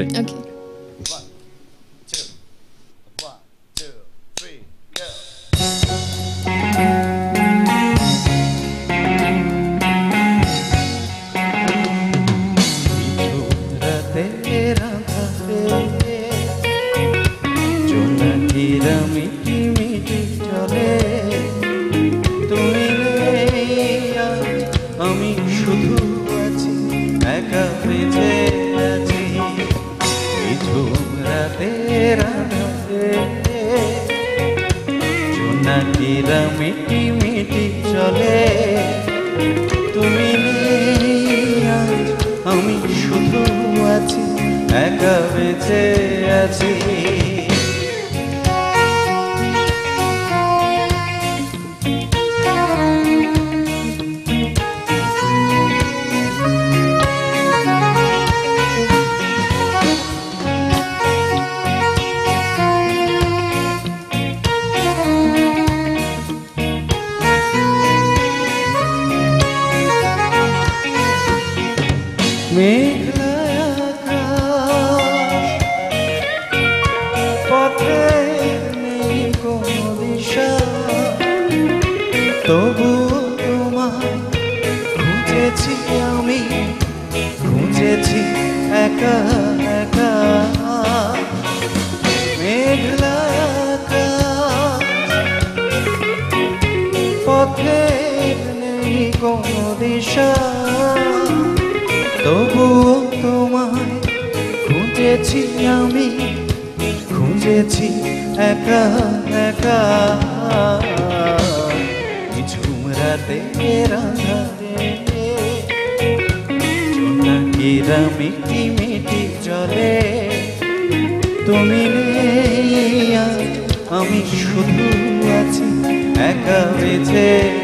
Okay. One, two, one, two, three, go. জোনাকিরা মিটি মিটি চলে। তুমি আজ, আমি শুধু আছি একা বেঁচে আছি। আকাশ, পথে নেই দিশা। তবুও তোমায় আমি খুঁজেছি মেঘলা পথে নেই দিশা। তবুও তোমায় খুঁজেছি আমি, খুঁজেছি একা একা। নিঝুম রাতে রাধারে মিটি মিটি চলে? তুমি নেই আমি শুধু আছি, একা বেঁচে।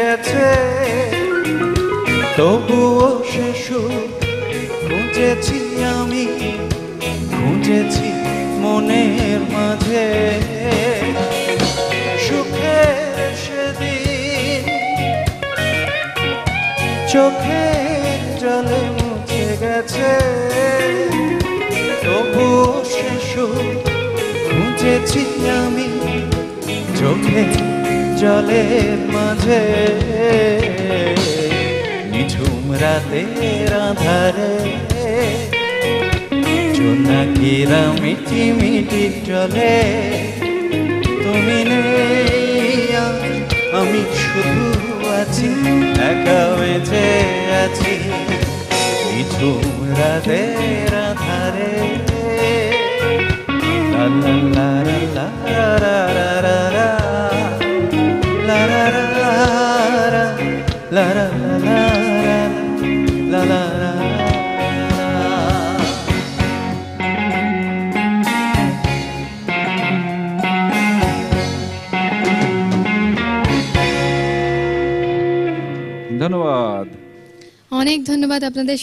গেছে। তবুও সুখ খুঁজেছি আমি, খুঁজেছি মনের মাঝে। সুখের সেদিন চোখের জলে মুছে গেছে। তবু শিশু খুঁজেছি আমি, চোখে জলে মাঝে, নিঝুম রাতে আধারে। জোনাকিরা মিটি মিটি চলে তুমি আমি শুধু আছি একাওয়েছে আছি। নিঝুম রাতের আধারে। লা লা লা লা লা লা লা ধন্যবাদ। অনেক ধন্যবাদ আপনাদের